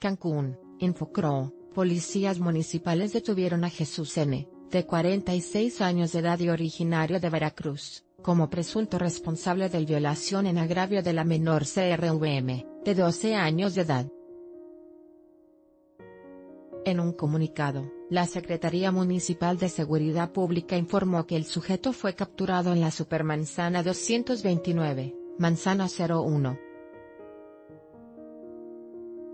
Cancún, Infocro, policías municipales detuvieron a Jesús N., de 46 años de edad y originario de Veracruz, como presunto responsable de violación en agravio de la menor CRVM, de 12 años de edad. En un comunicado, la Secretaría Municipal de Seguridad Pública informó que el sujeto fue capturado en la Supermanzana 229, Manzana 01.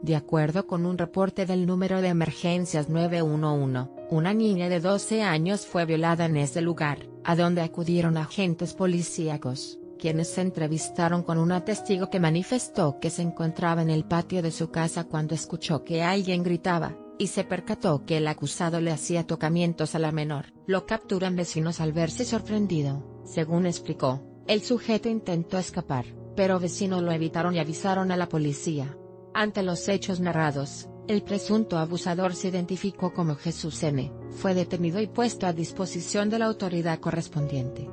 De acuerdo con un reporte del número de emergencias 911, una niña de 12 años fue violada en ese lugar, a donde acudieron agentes policíacos, quienes se entrevistaron con una testigo que manifestó que se encontraba en el patio de su casa cuando escuchó que alguien gritaba, y se percató que el acusado le hacía tocamientos a la menor. Lo capturan vecinos al verse sorprendido, según explicó, el sujeto intentó escapar, pero vecinos lo evitaron y avisaron a la policía. Ante los hechos narrados, el presunto abusador se identificó como Jesús N., fue detenido y puesto a disposición de la autoridad correspondiente.